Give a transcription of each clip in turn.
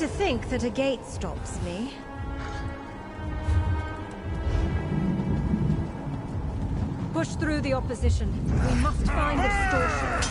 to think that a gate stops me. Push through the opposition. We must find the distortion.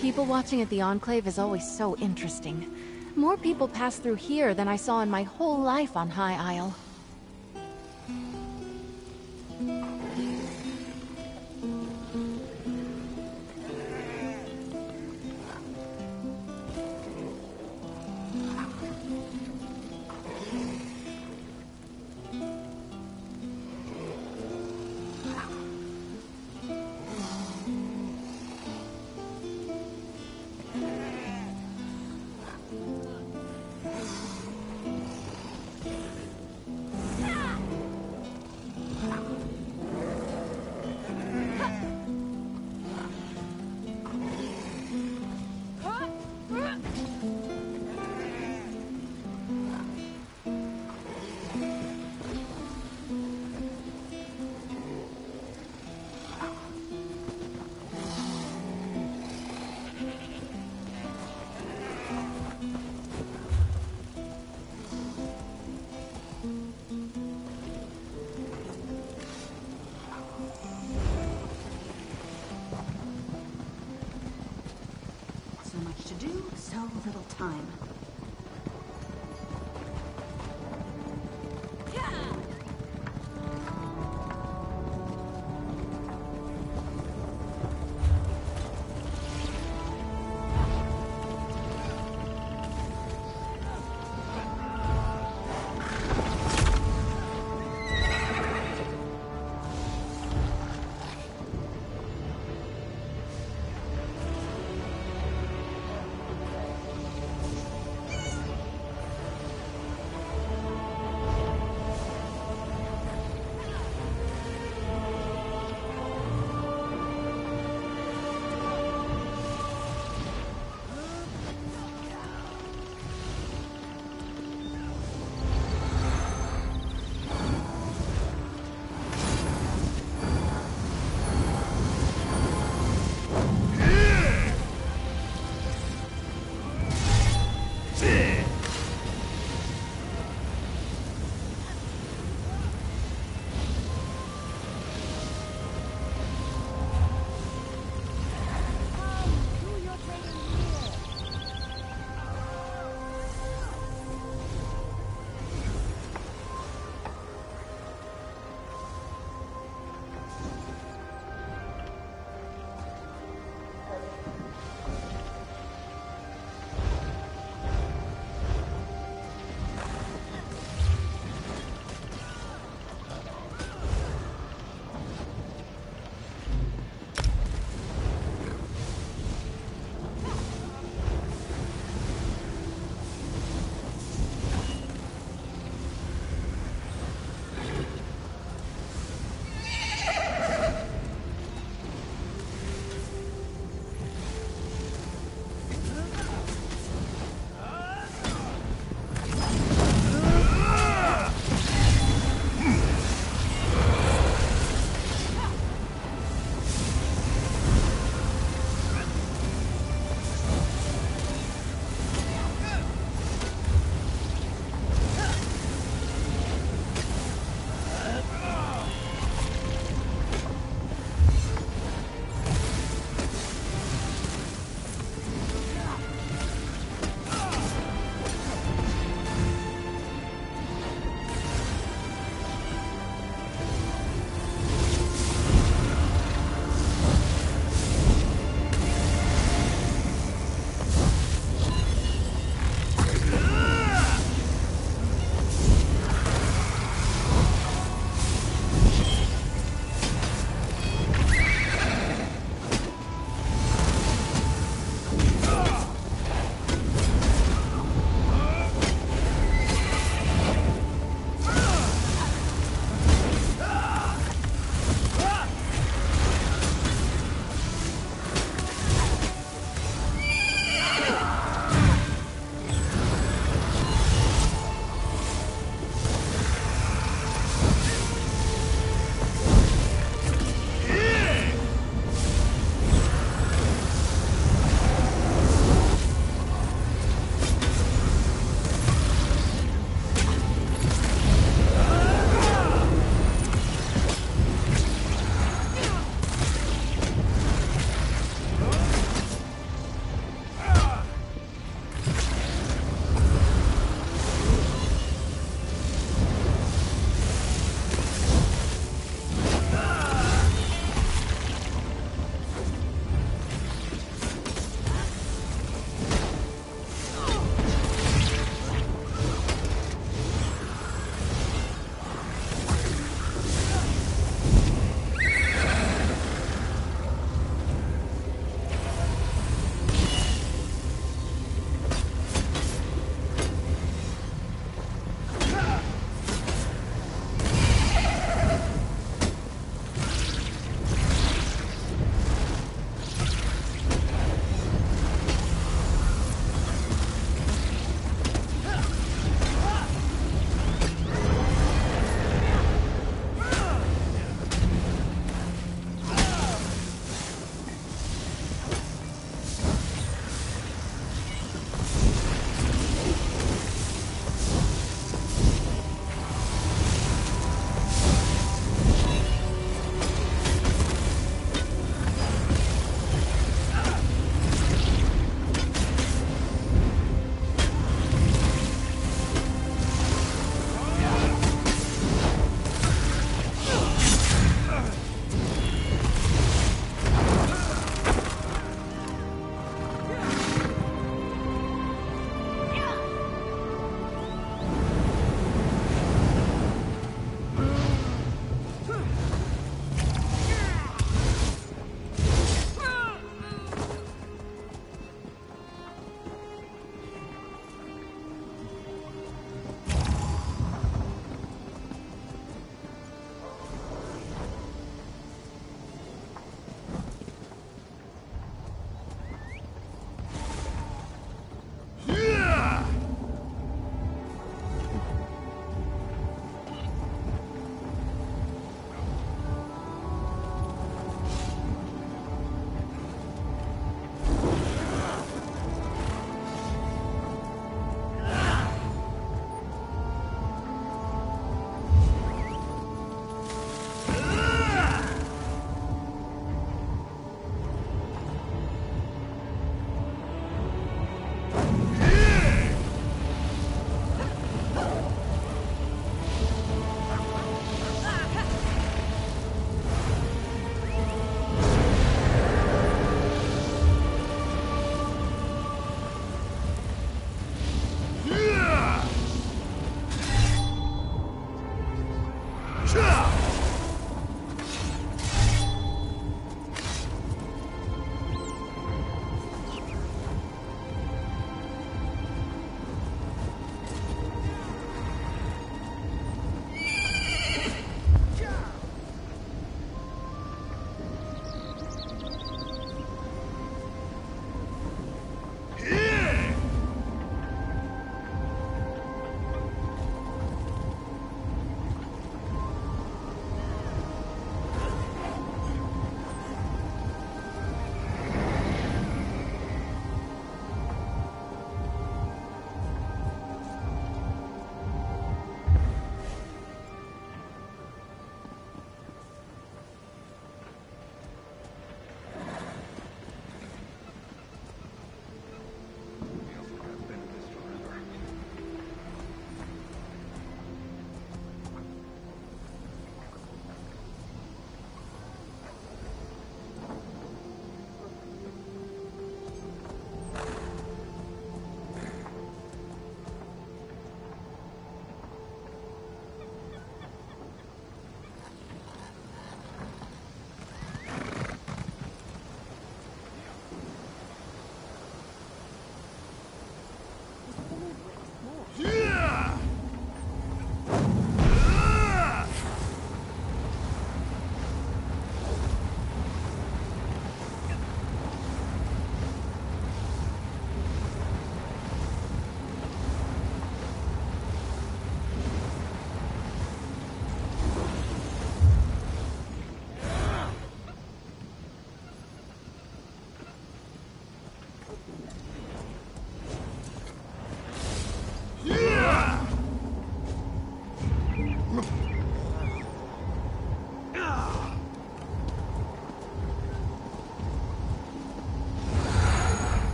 People watching at the Enclave is always so interesting. More people pass through here than I saw in my whole life on High Isle.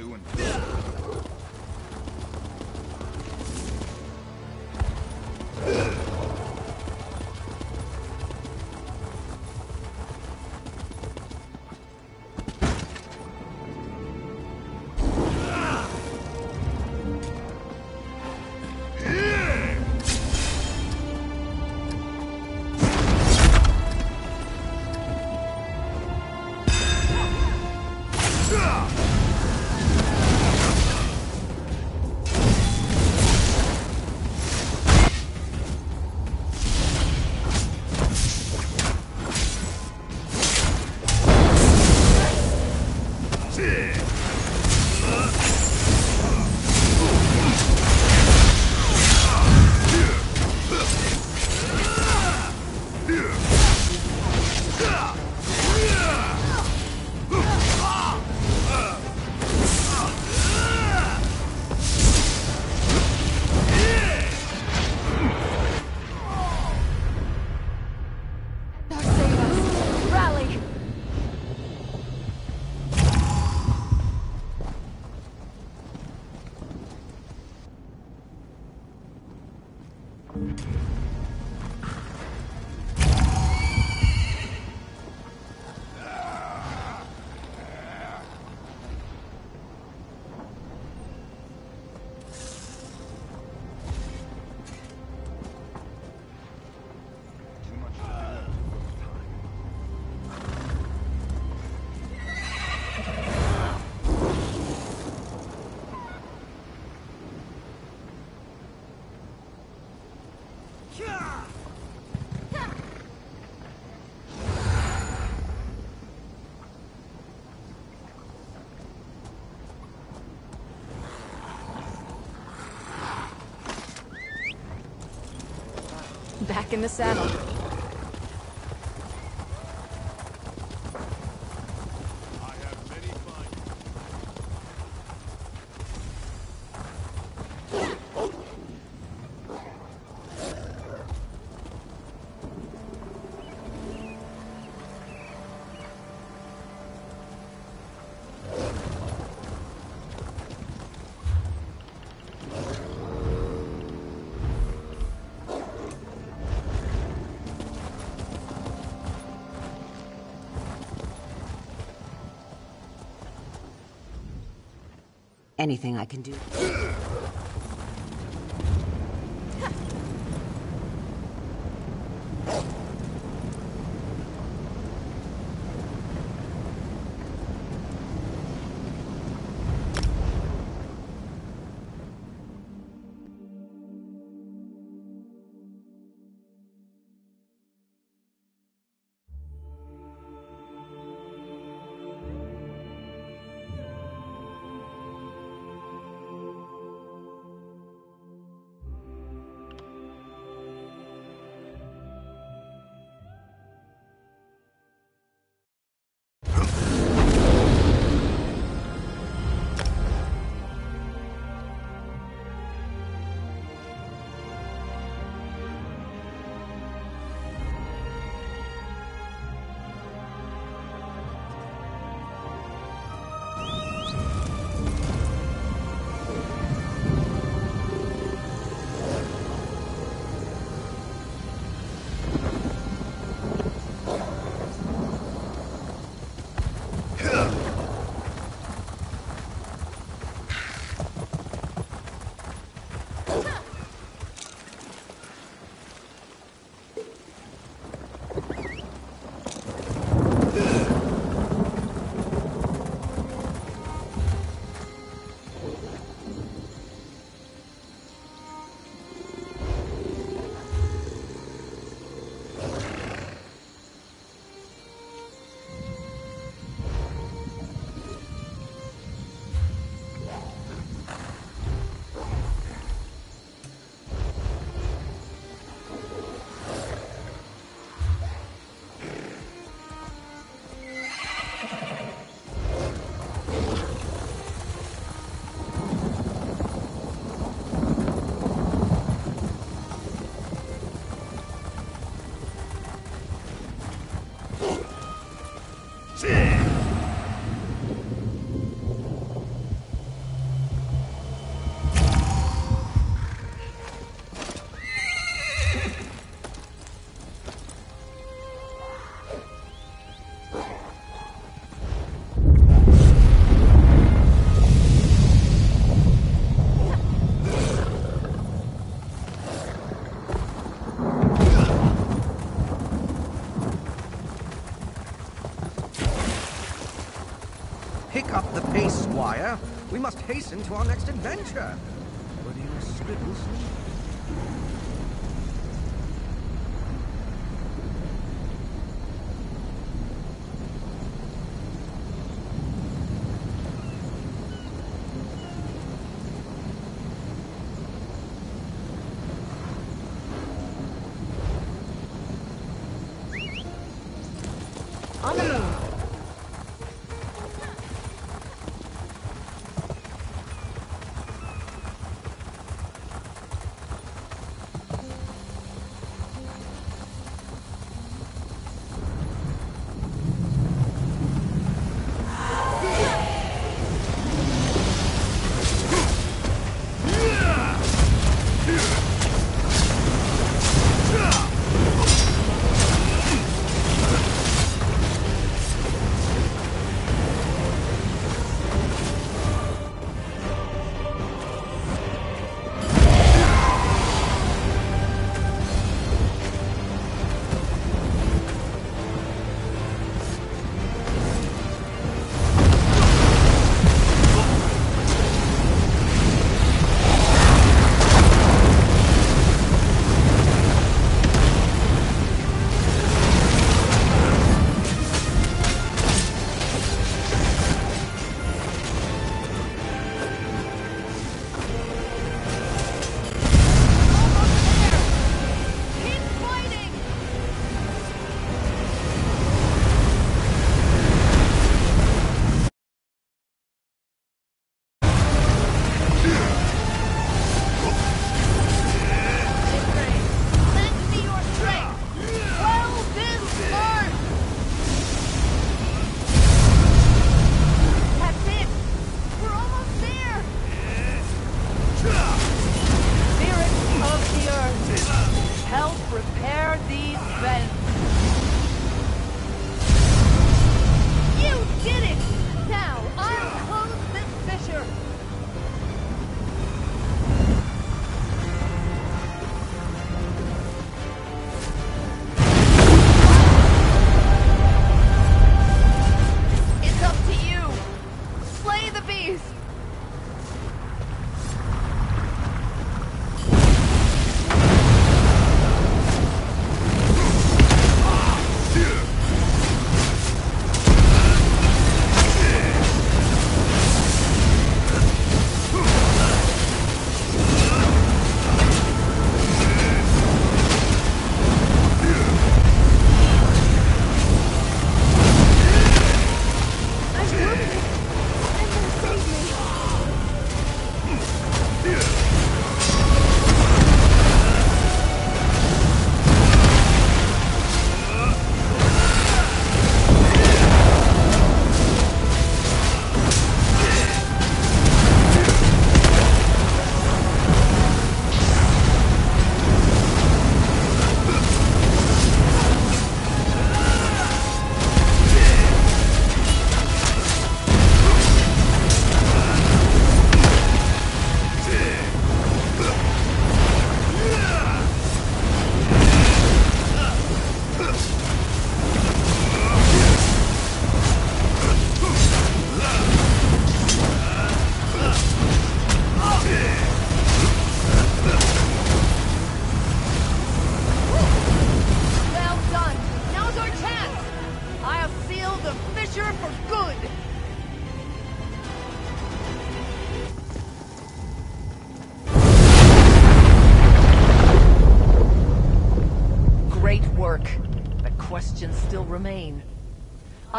do and back in the saddle. Anything I can do. must hasten to our next adventure.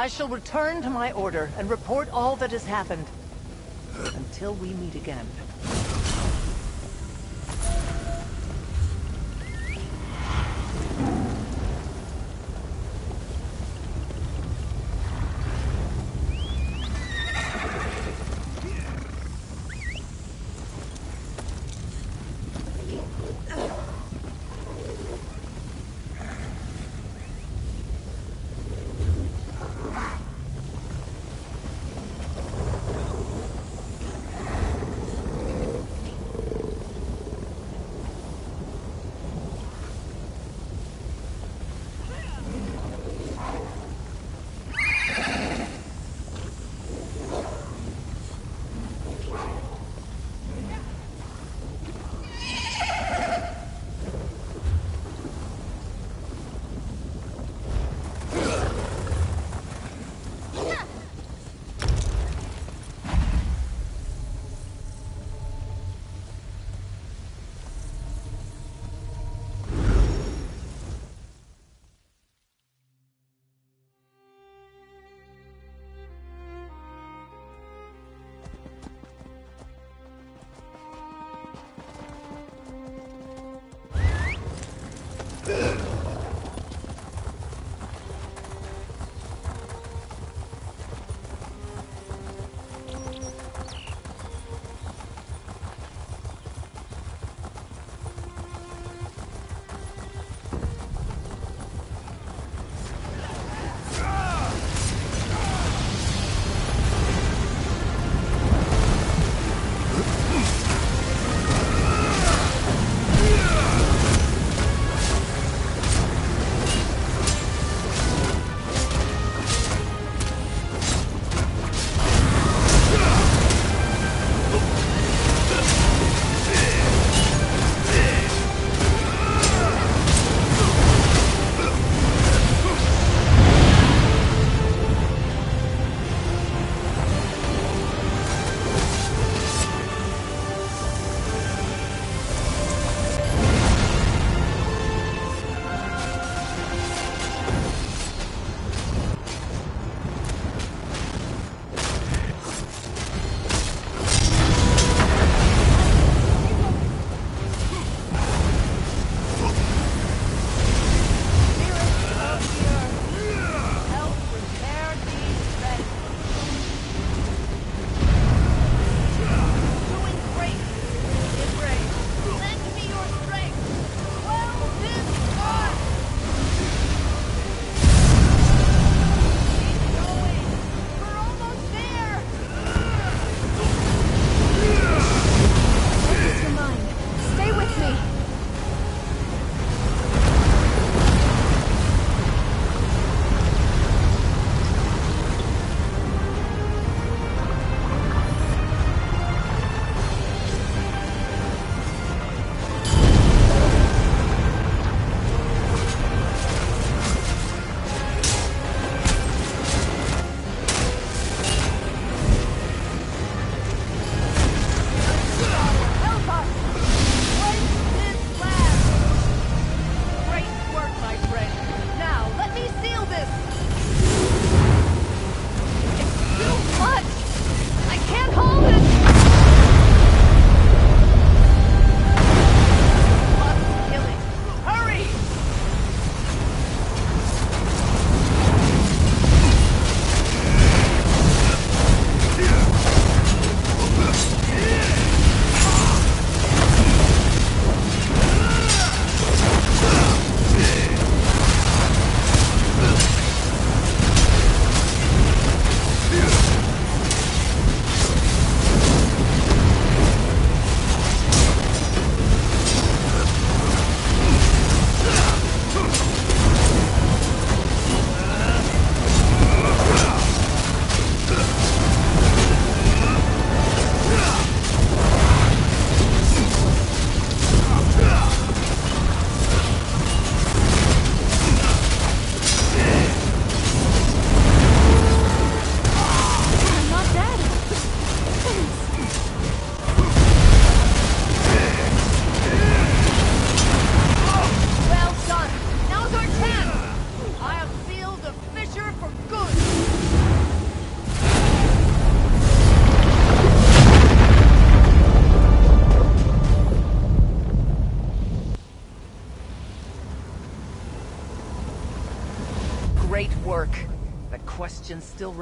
I shall return to my order and report all that has happened. Until we meet.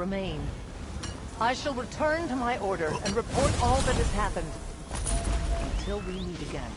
remain. I shall return to my order and report all that has happened. Until we meet again.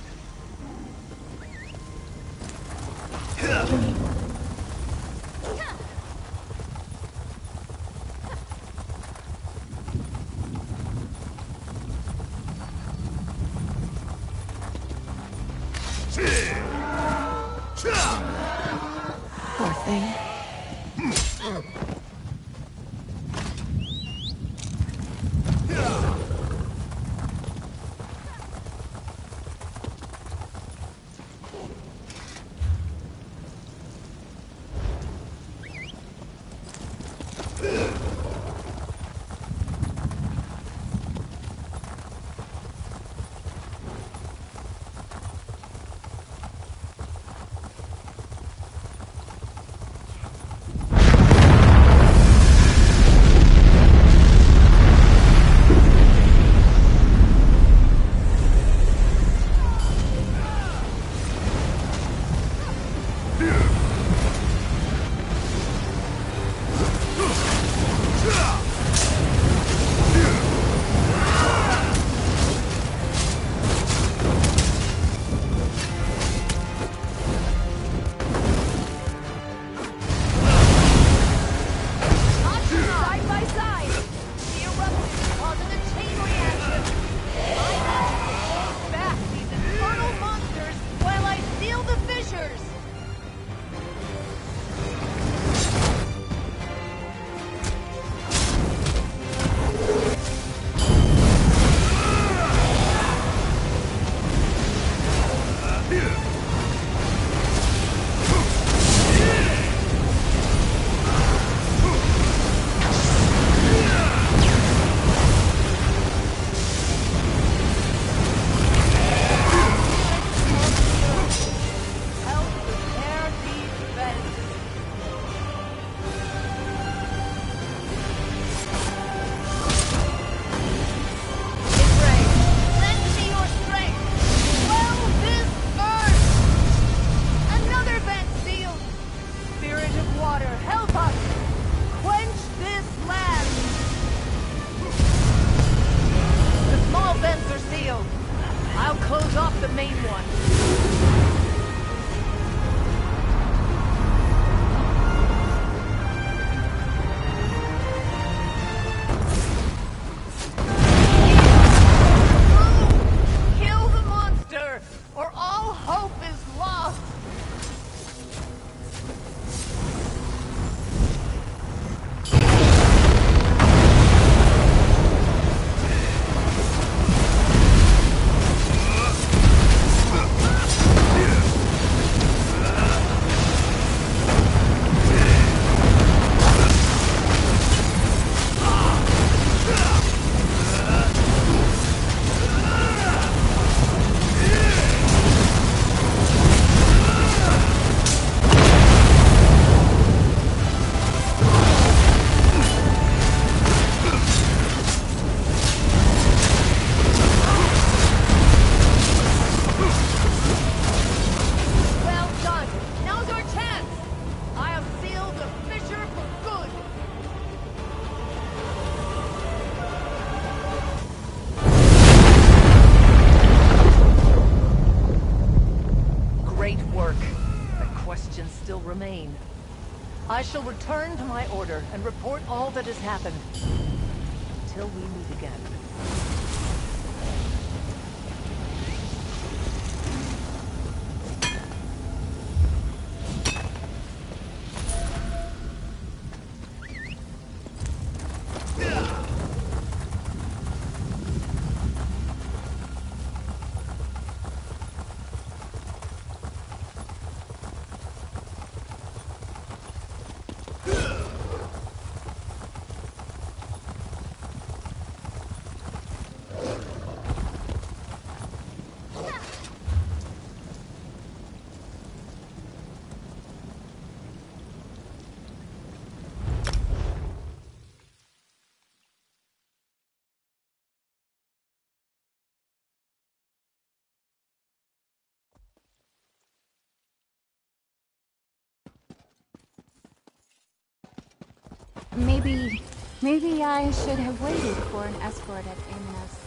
Maybe... maybe I should have waited for an escort at Amnos.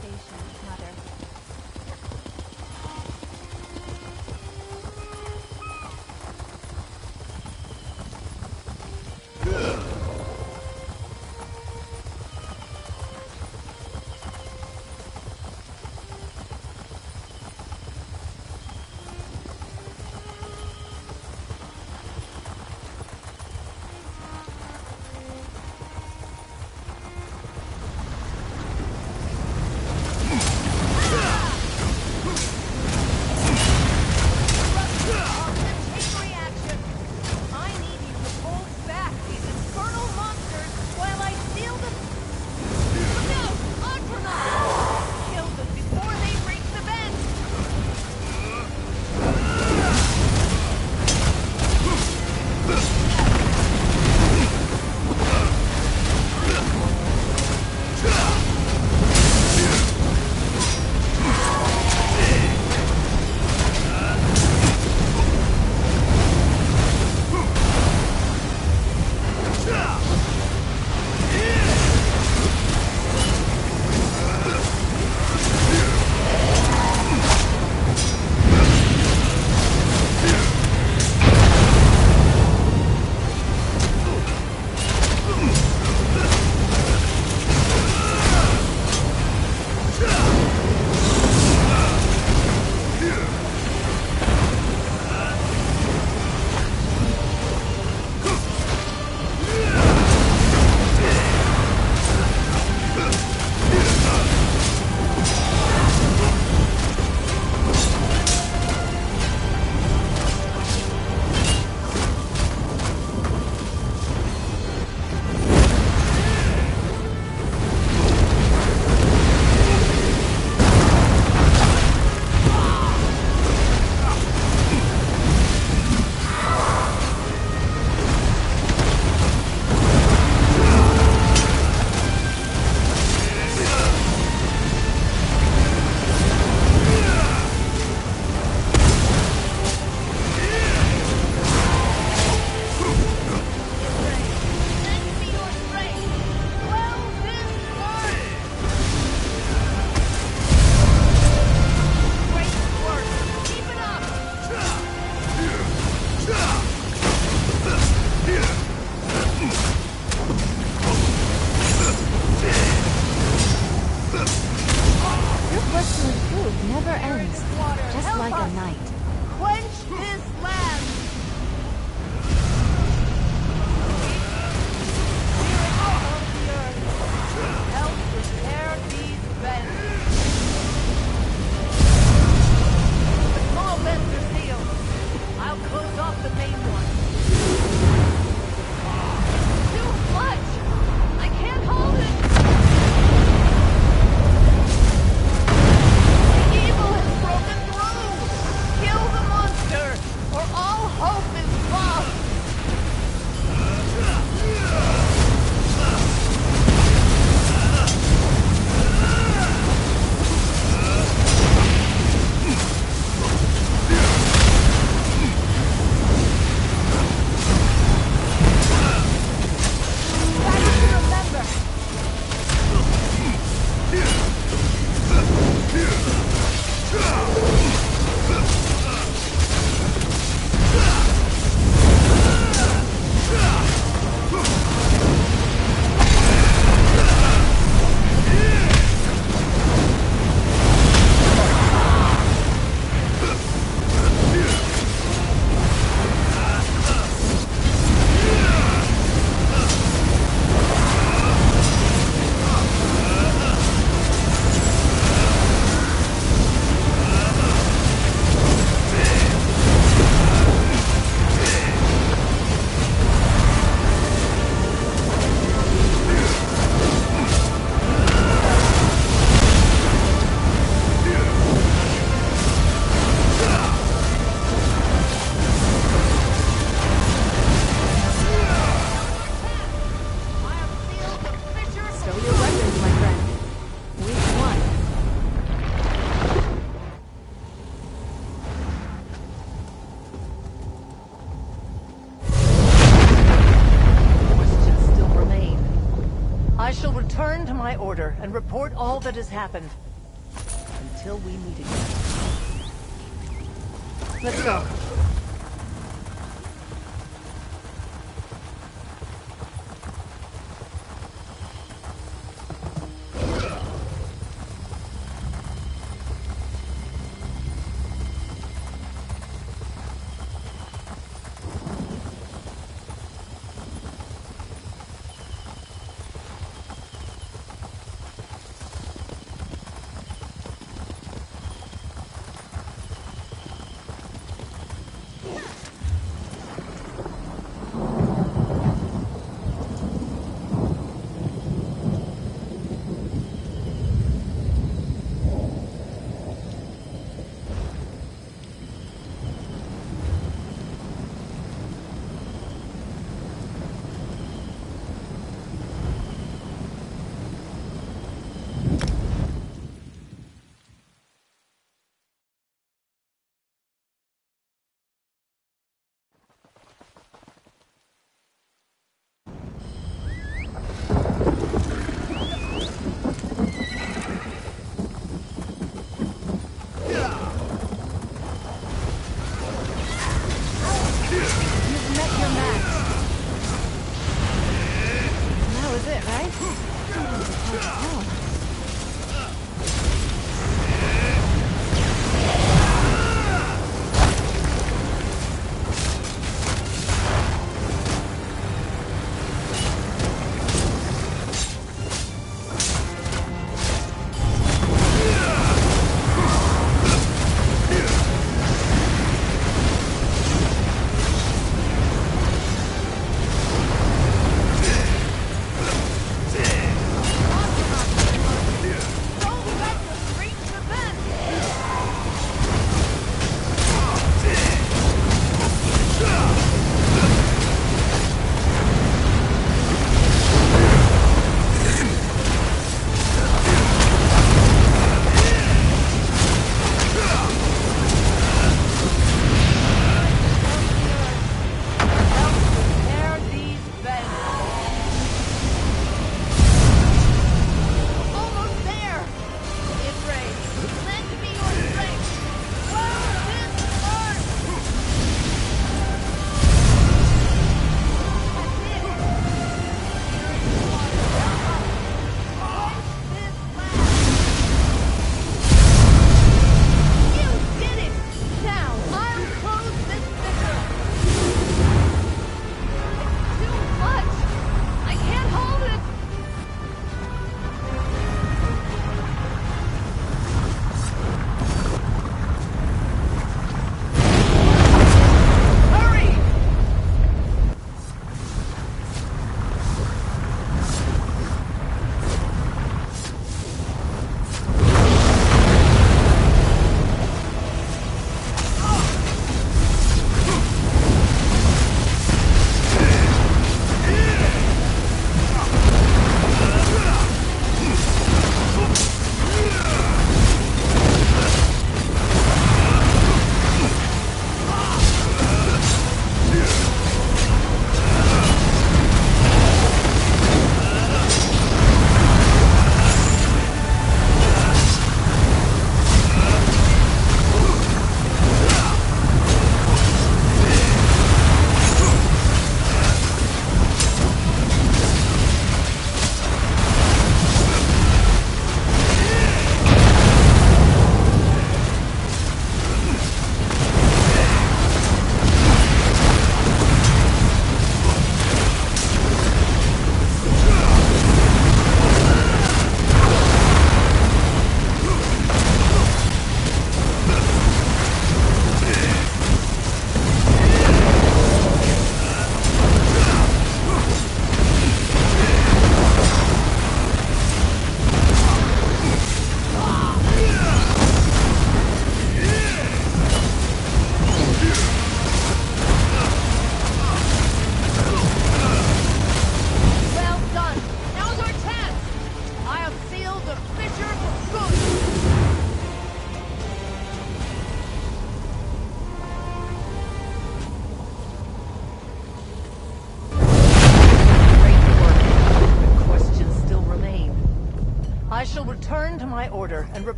All that has happened.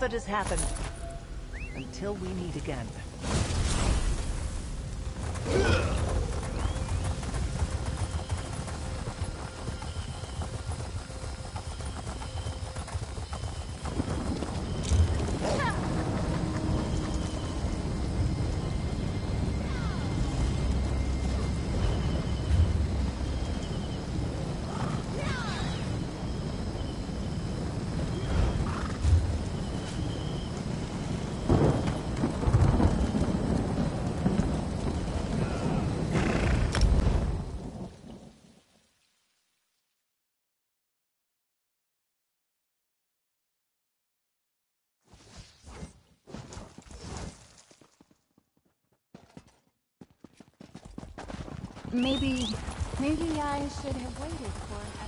that has happened. Until we meet again. Maybe, maybe I should have waited for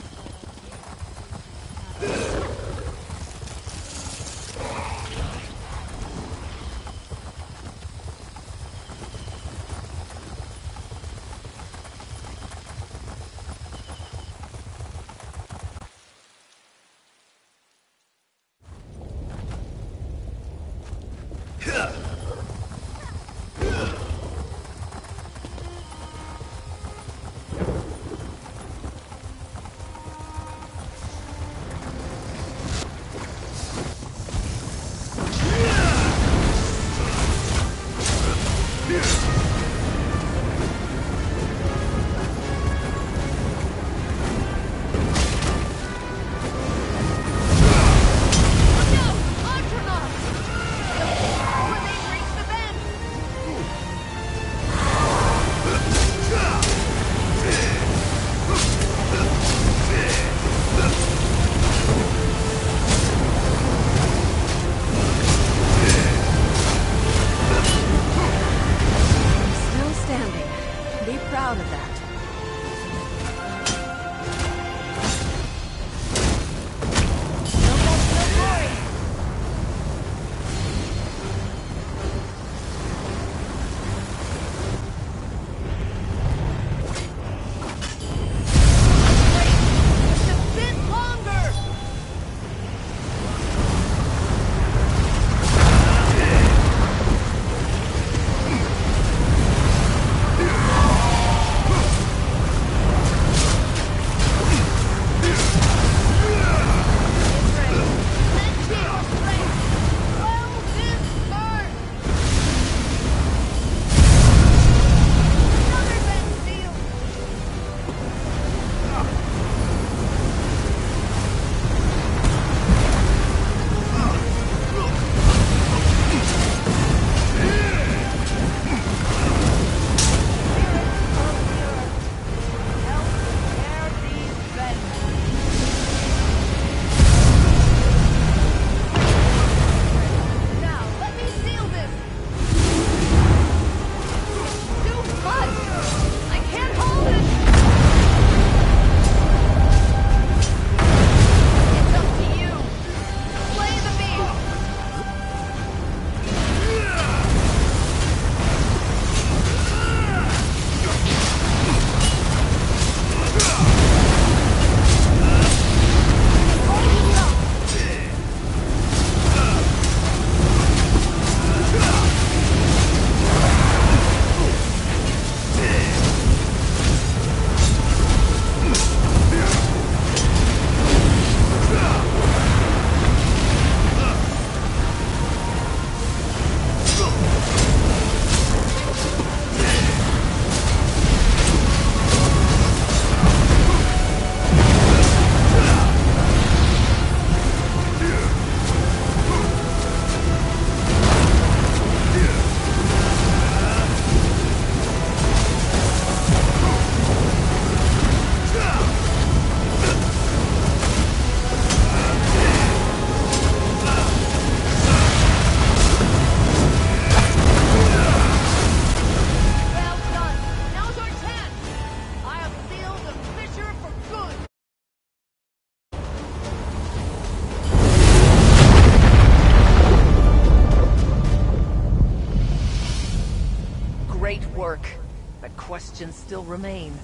still remain.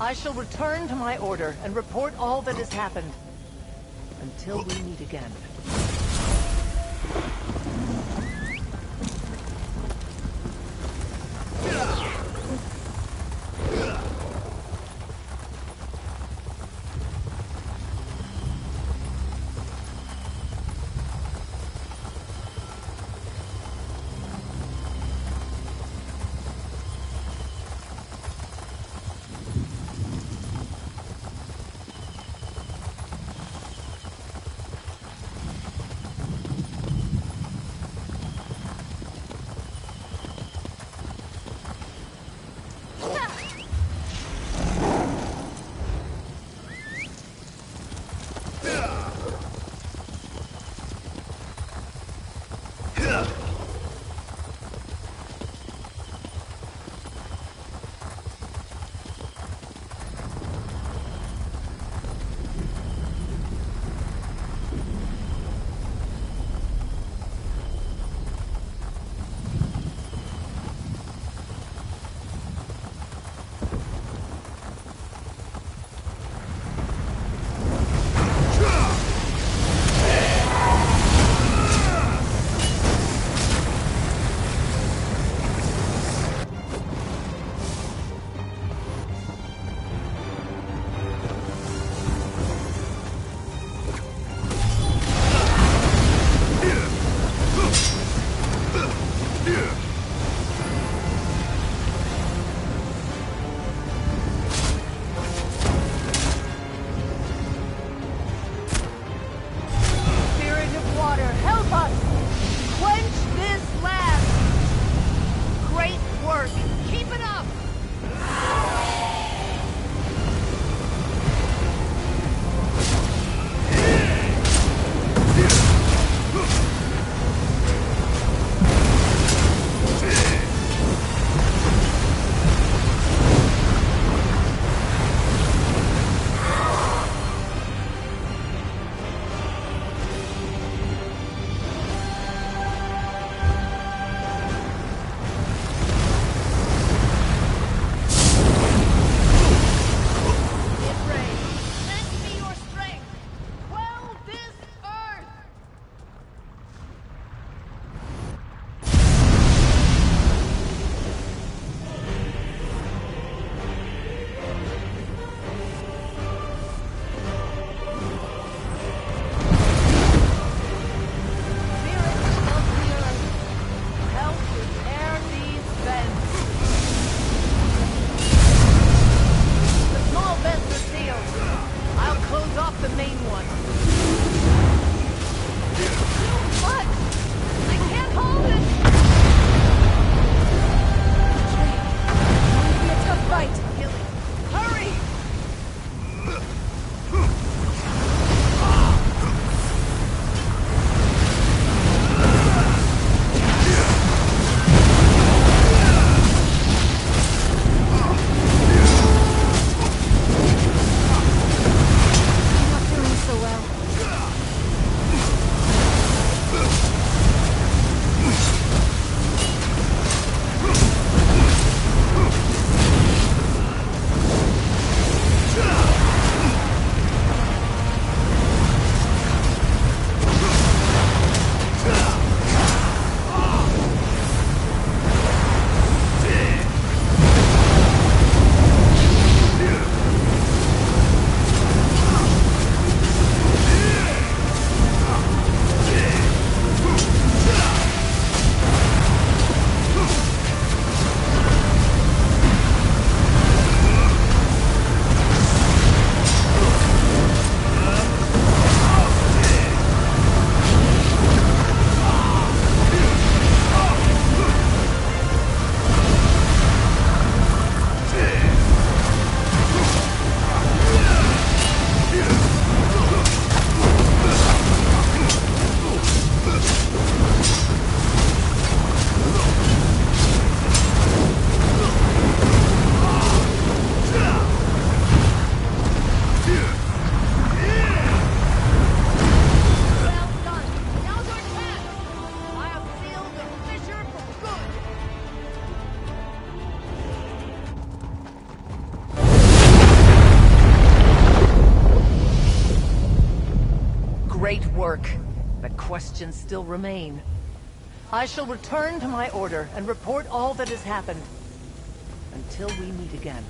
I shall return to my order and report all that has happened. Questions still remain. I shall return to my order and report all that has happened. Until we meet again.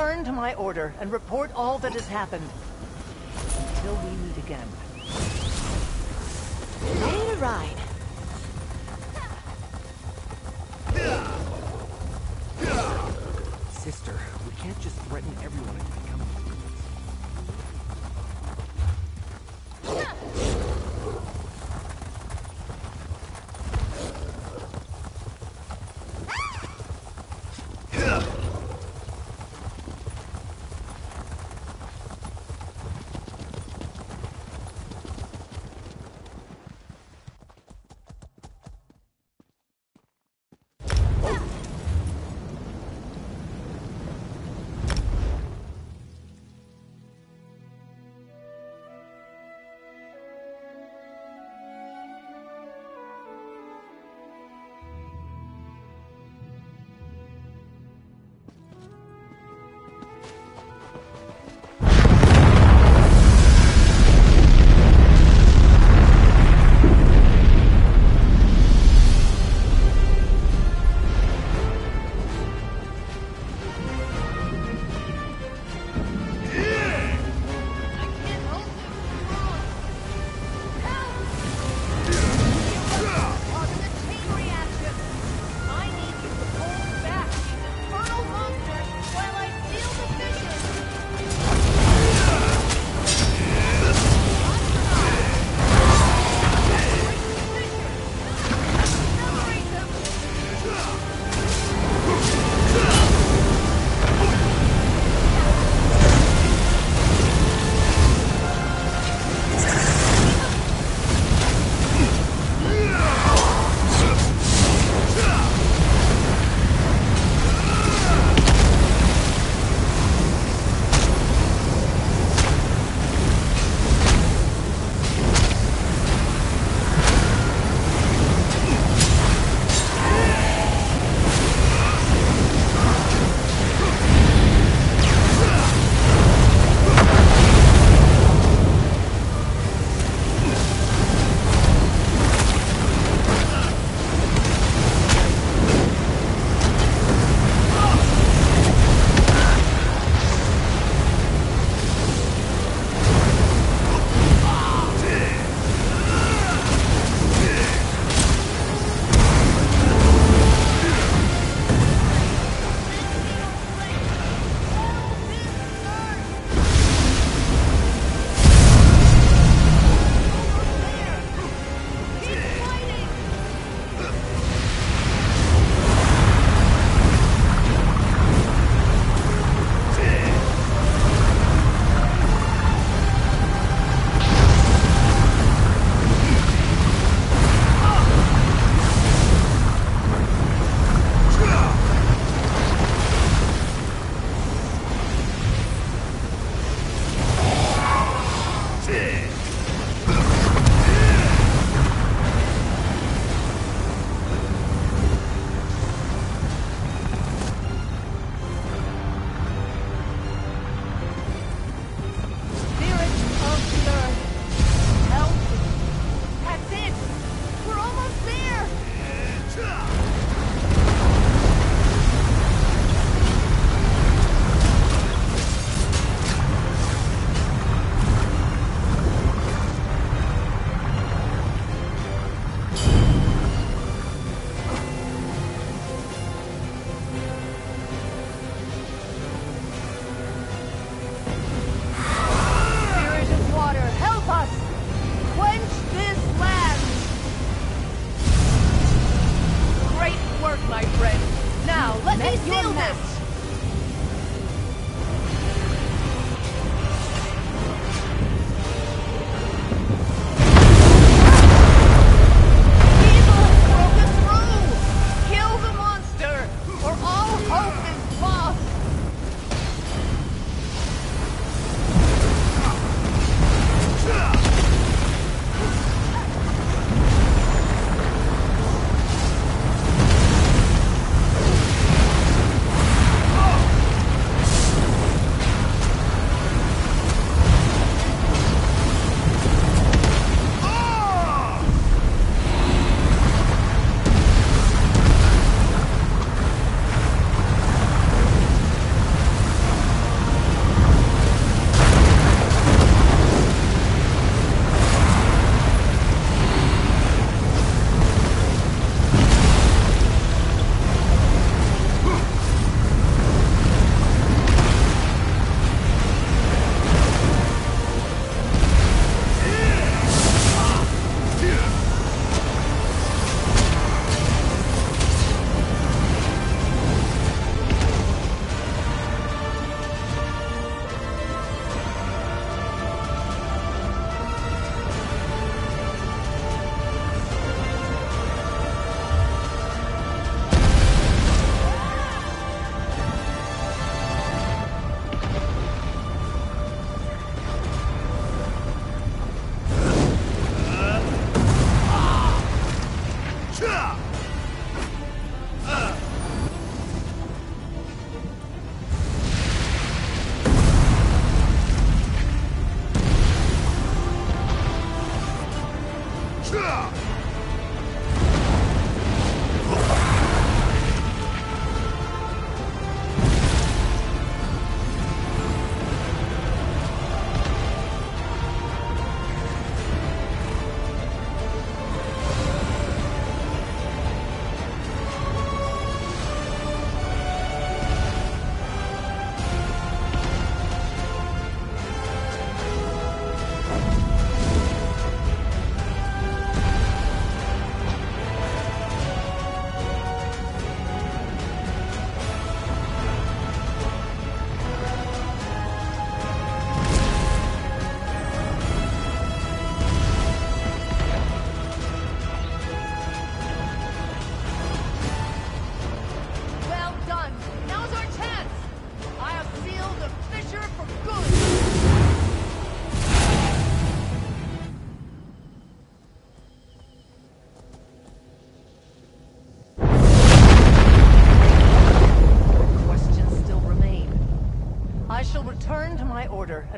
Return to my order and report all that has happened. Until we meet again. Ready to ride. Sister, we can't just threaten everyone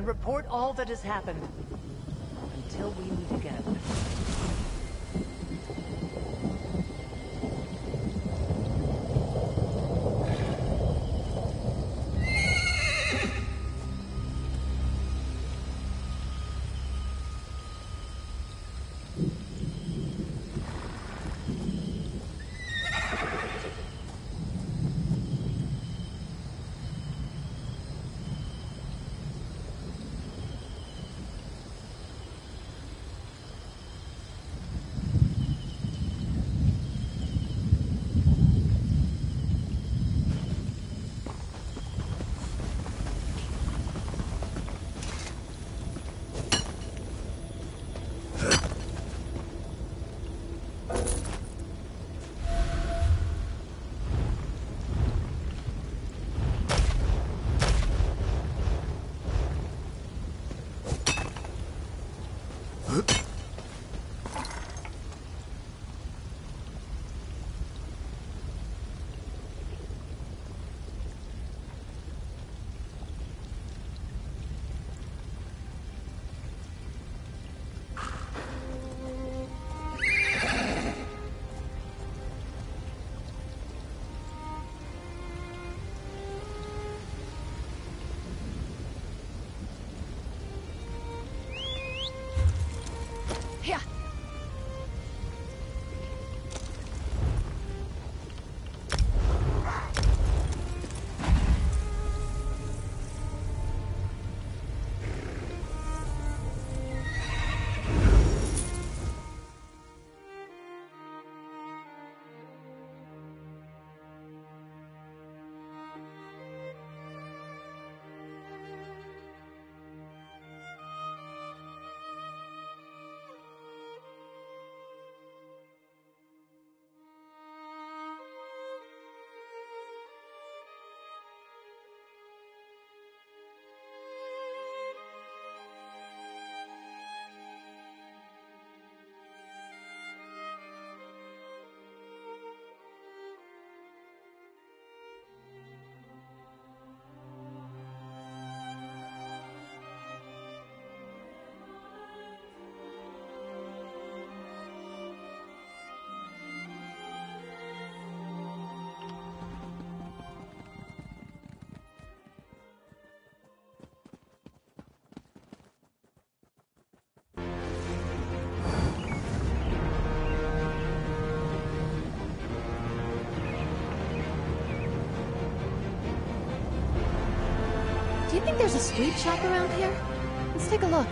and report all that has happened. Think there's a sweet shop around here? Let's take a look.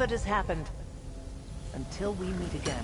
That has happened. Until we meet again.